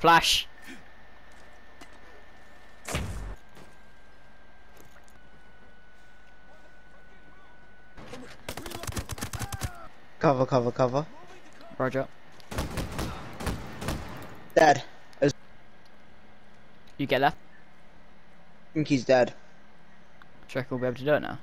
Flash. Cover, cover, cover. Roger. Dead. You get that? I think he's dead. Check we'll be able to do it now.